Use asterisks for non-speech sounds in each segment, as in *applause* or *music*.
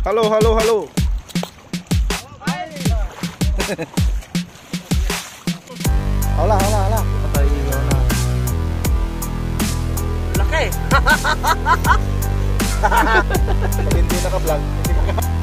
Halo, halo, halo. Hala, hala, hala. Patay ilaw na. Laki! *laughs* Pag hindi naka-vlog, hindi maka...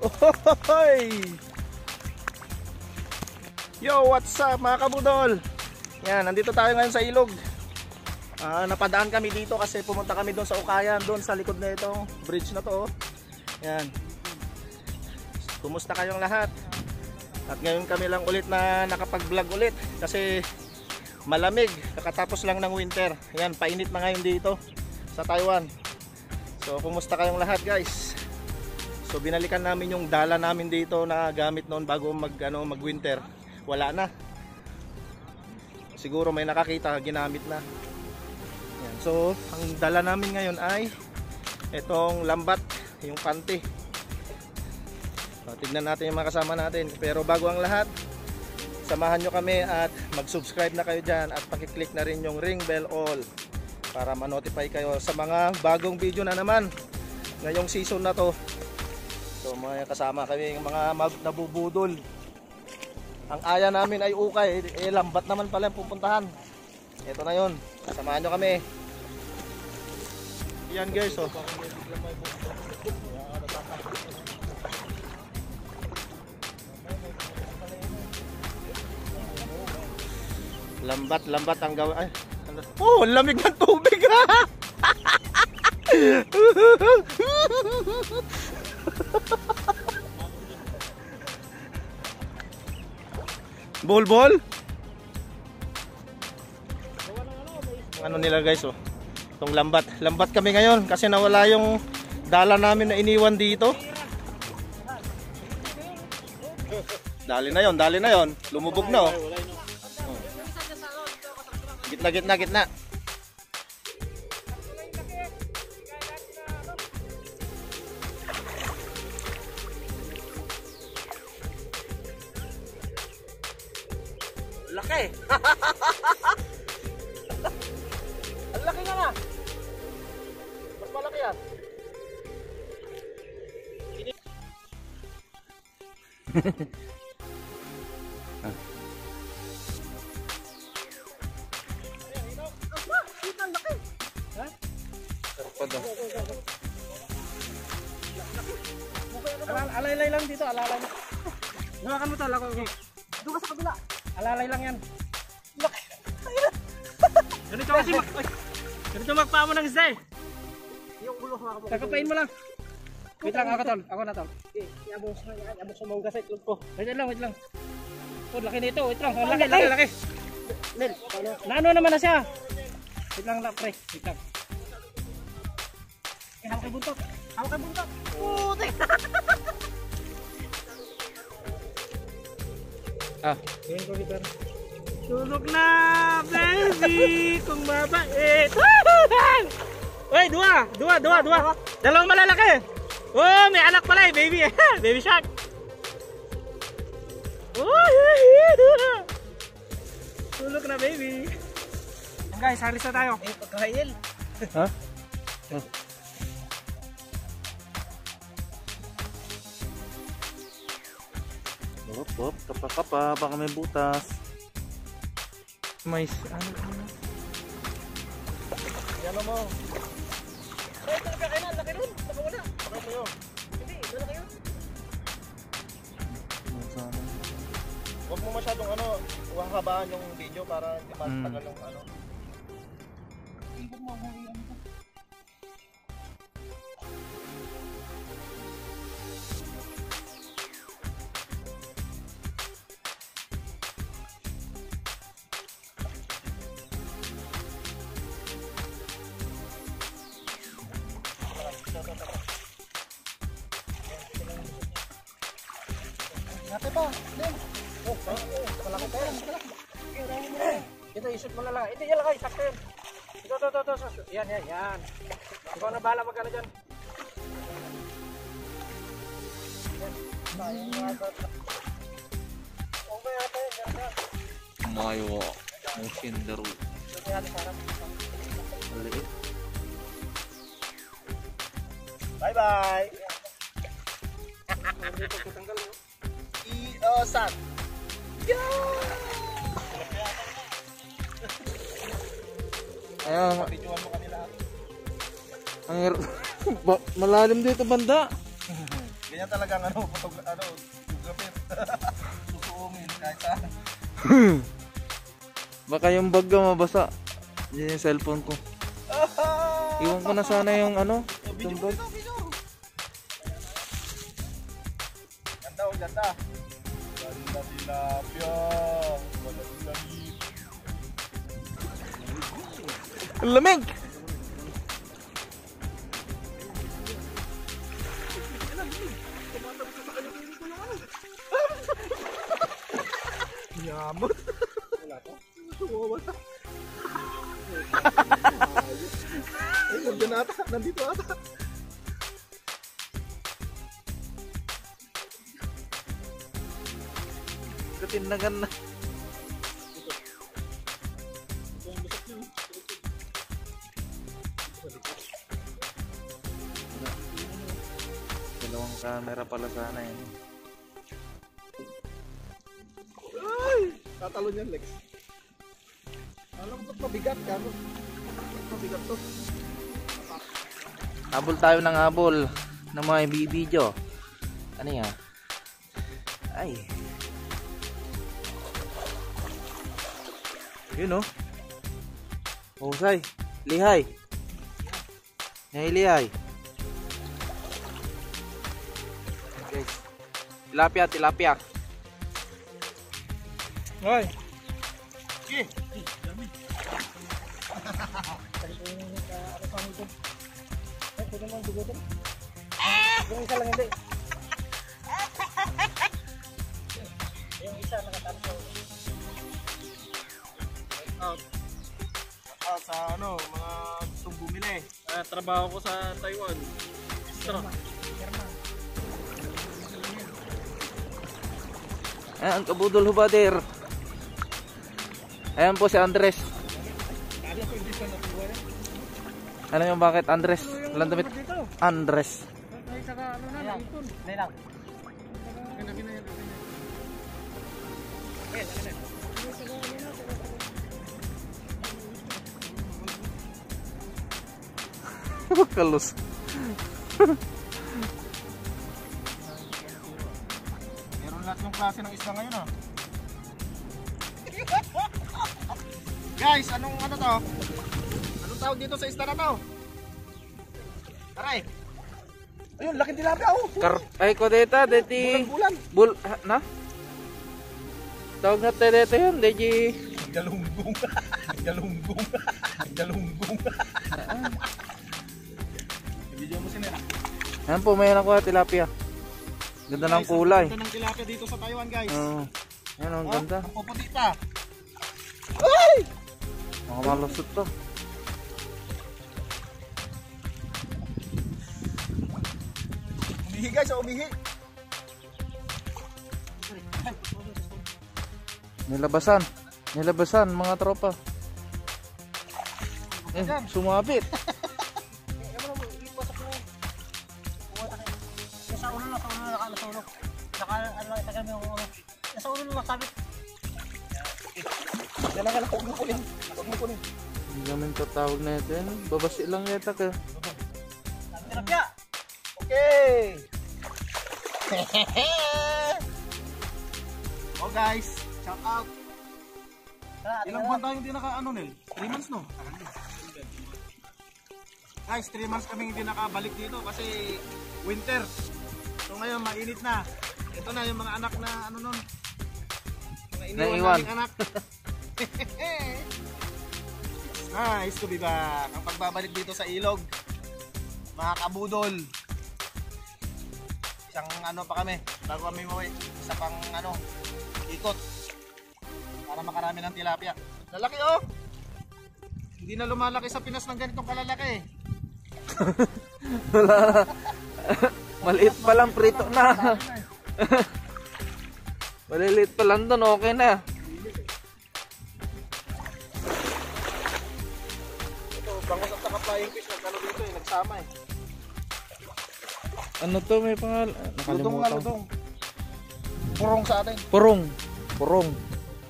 Ohohoy! Yo, what's up mga kabudol? Yan, nandito tayo ngayon sa ilog. Ah, napadaan kami dito kasi pumunta kami doon sa Ukayan, doon sa likod na itong bridge na to. oh. Yan. Kumusta kayong lahat? At ngayon kami lang ulit na nakapag-vlog ulit kasi malamig, kakatapos lang ng winter. Yan, painit na ngayon dito sa Taiwan. So, kumusta kayong lahat guys? So binalikan namin yung dala namin dito na gamit noon bago mag ano mag-winter. Wala na. Siguro may nakakita ginamit na. Yan. So ang dala namin ngayon ay itong lambat, yung panty. So, tignan natin yung mga kasama natin. Pero bago ang lahat, samahan nyo kami at mag-subscribe na kayo dyan at pakiclick na rin yung ring bell all para ma-notify kayo sa mga bagong video na naman ngayong season na to So mga kasama kami yung mga nabubudol. Ang aya namin ay ukay, eh lambat naman pala yung pupuntahan. Ito na yun, samahan nyo kami. Yan guys oh. Lambat, lambat ang gawin. Ay? Oh, lamig ng tubig ha! *laughs* Bol bol. Ano nila guys oh. Tong lambat. Lambat kami ngayon kasi nawala yung dala namin na iniwan dito. Dali na yon, dali na yon. Lumubog na oh. Gitna gitna gitna. Laki! Ang laki nga na! Mas malaki yan. Alalay lang dito, alalay. Hawakan mo to, lako. Doon ka sa kabila. Alalay lang yan. Ganito kasi mag... Ay, ganito magpaa mo ng isda eh. Yung ulo mga kabukid. Kakapain mo lang. Wait lang, ako tol. Ako na tol. Yabong sa yabong sa mong gasay club ko. Wait lang, wait lang. Oh, laki nito. Wait lang. Laki, laki, laki. Nel, ano? Naano naman na siya. Wait lang lang, pre. Wait lang. Eh, hawak kay buntot. Hawak kay buntot. Putik! *laughs* Ah. Tingin ko kita. Tulog na, baby! Kung mabait! *laughs* Uy, dua! Dua, dua, dua! Dalawang malalaki! Oh, may anak pala eh, baby! *laughs* baby shark! Oh, Tulog na, baby! Guys, haris na tayo. Eh, pagkail. Ha? Hop, hop, kapa kapa, baka may butas. May ano ano? Yan mo. Eh, ito ka kailan, laki nun. Baka wala. Baka sa'yo. Hindi, malaki yun. Huwag mo masyadong ano, hahabaan yung video para hindi Mm. matagal yung ano. Ate pa, Len. Oh, oh, oh, malaki pa yan. Ito, isot mo na lang. Ito, yan lang kayo, sakto yun. Ito, ito, ito, ito, ito. Yan, yan, yan. Ikaw na bahala magkano dyan. Okay, ate, yan, yan. Mayo. Motion daro. Ito natin mo. Iosan. Ayan, Videoan mo kanila. ang *laughs* malalim dito banda. Ganyan talaga ang ano, photog ano, geographer. *laughs* Susuungin kahit saan. *laughs* Baka yung bag mabasa. Yan yung cellphone ko. Iwan ko na sana yung ano. Video Yung mo bag. ito, video. Ganda, oh, ganda. Ganda tilapia. Ganda tilapia. Ang lamig! Yamot. *laughs* Wala to. Wala. Ay, nandiyan ata. Nandito ata. Katinagan na. Dalawang camera pala sana yun. Ay! Tatalon yan, Lex. Alam ko mabigat ka. no? Mabigat to. Habol tayo ng habol ng mga ibibidyo. Ano yan? Ay. Yun oh. Husay. Lihay. Nay lihay. Okay. Tilapia, tilapia. Hoy. Sige. Ay, pwede mo dugutin. Yung isa lang hindi. Yung isa nakatanto. Out. Ah, sa ano, mga gustong bumili. Ah, trabaho ko sa Taiwan. Extra. Ayan, ang kabudol hubader. Ayan po si Andres. Ano yung bakit Andres? Walang damit. Andres. Ay, saka Kalus. Meron lahat yung klase ng isda ngayon ah. Guys, anong ano to? Anong tawag dito sa isda na to? Taray. Ayun, laking tilapia oh. Kar ay ko deta deti Bulan-bulan. bul ha, na. Tawag na dito yun, deji. Galunggong. *laughs* Galunggong. *laughs* Galunggong. Ayan po, may nakuha tilapia. Ganda ng kulay. Ganda ng tilapia dito sa Taiwan guys. Oo. Ayan, ang Oh, ganda. Ang puputi pa. Mga malusot to. Umihi guys, oh, umihi. Nilabasan. Nilabasan, mga tropa. Eh, sumabit. *laughs* kunin. Huwag mo kunin. Hindi namin tatawag na ito yan. Babasi lang yata ka. Tilapia. Okay. *laughs* oh, guys, shout out. Ilang buwan tayo hindi naka ano Nel? 3 months no? Guys, 3 months kami hindi nakabalik dito kasi winter. So ngayon mainit na. Ito na yung mga anak na ano nun. Mga iniwan Naiwan. naming anak. *laughs* Nice to be back. Ang pagbabalik dito sa ilog. Mga kabudol. Isang ano pa kami, bago kami umuwi. Isa pang ano, ikot. Para makarami ng tilapia. Lalaki oh! Hindi na lumalaki sa Pinas ng ganitong kalalaki. *laughs* Maliit pa lang prito na. *laughs* Maliliit pa lang doon, okay na. Ano to, may pangalan? Ludong na ludong. Purong sa atin. Purong. Purong.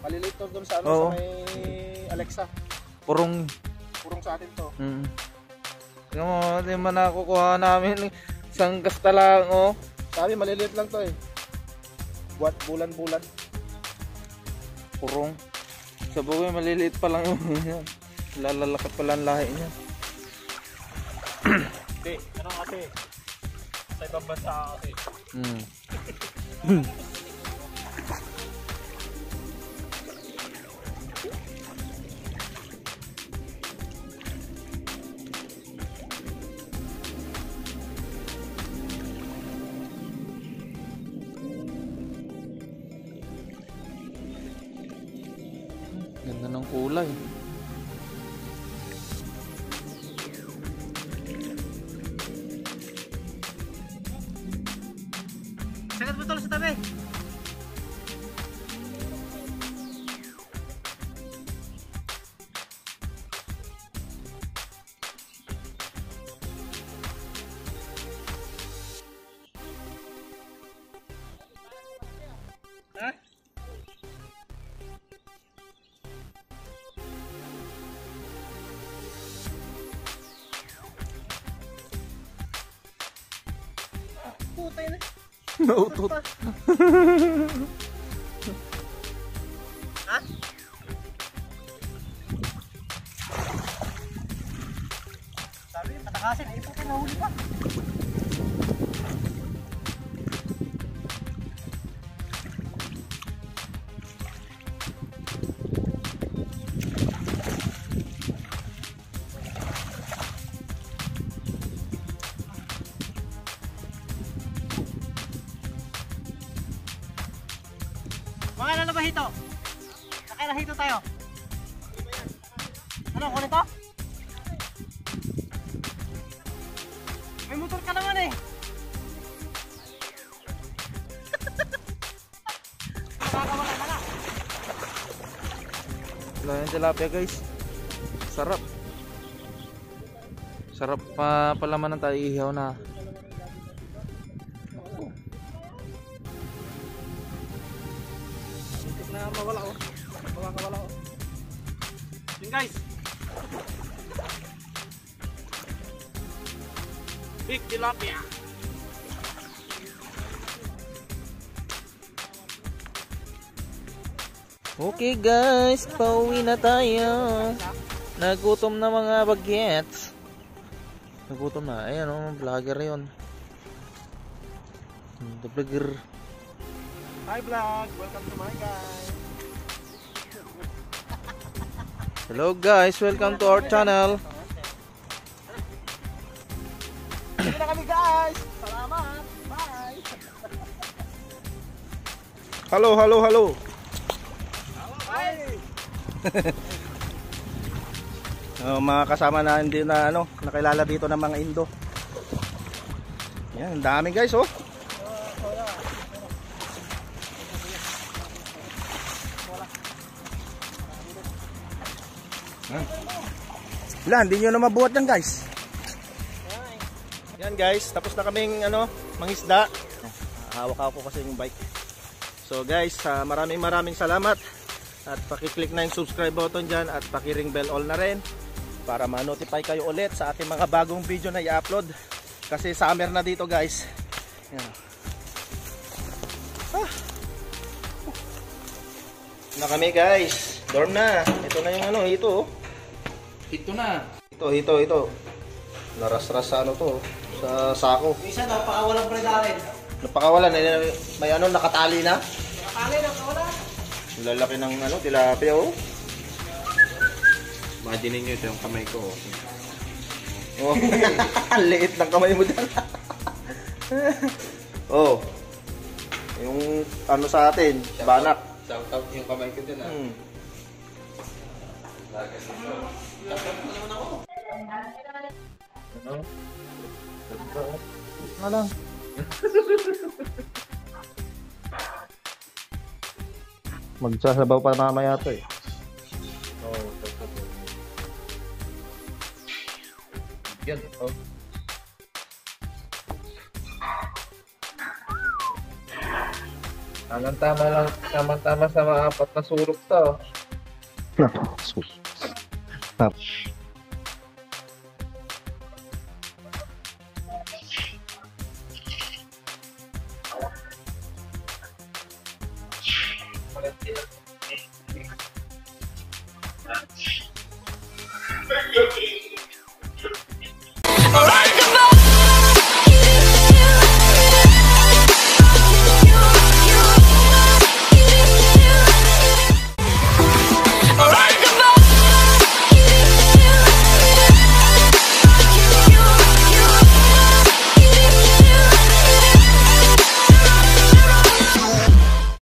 Maliliit to doon sa ano, Oo. sa may Alexa. Purong. Purong sa atin to. Mm. Tingnan mo, hindi man nakukuha namin. Isang kasta lang, oh. Sabi, maliliit lang to eh. Buwan, bulan-bulan. Purong. Sa bagay, maliliit pa lang yung *laughs* yan. Lalalakat pala ang lahi niya. Hindi, ano kasi? Sa ibang bansa kasi. Mm. Ganda ng kulay. Putay na. Nautot. Sabi, patakasin. Ay, puto nahuli pa. Ano, kunin to? May motor ka naman eh. Nakakawala ka na. Wala yung tilapia guys. Sarap. Sarap pa palaman ng tayo ihaw na. Big tilapia. Okay guys, pauwi na tayo. Nagutom na mga bagets. Nagutom na. Ayan oh, vlogger yun. The vlogger. Hi vlog, welcome to my guys. Hello guys, welcome to our channel. Sige na kami guys. Salamat. Bye. Hello, hello, hello. Bye. Oh, mga kasama na hindi na ano, nakilala dito ng mga Indo. Yan, ang dami guys oh. Wala, hindi nyo na mabuhat yan guys. Yan guys, tapos na kaming ano, mangisda. Hawak ako kasi yung bike. So guys, ah, maraming maraming salamat. At paki-click na yung subscribe button dyan at paki-ring bell all na rin para ma-notify kayo ulit sa ating mga bagong video na i-upload. Kasi summer na dito guys. Yan. Ah. Na kami guys. Dorm na. Ito na yung ano, ito. oh. Ito na. Ito, ito, ito. Naras-ras sa ano to, sa sako. Isa napakawalang predarin. Napakawalan, may, may ano, nakatali na. Nakakali na kawala. Ang Lalaki ng ano, tilapia oh. Imagine niyo ito yung kamay ko. Oh, *laughs* ang liit ng kamay mo dyan. *laughs* oh. Yung ano sa atin, banak. Shout out yung kamay ko dyan ah. Hmm. Ano? Ano lang. Magsasabaw pa mamaya to eh. Oo, oh, Yan, oh. Tamang-tama lang, tamang-tama sa mga apat na surok to. Eu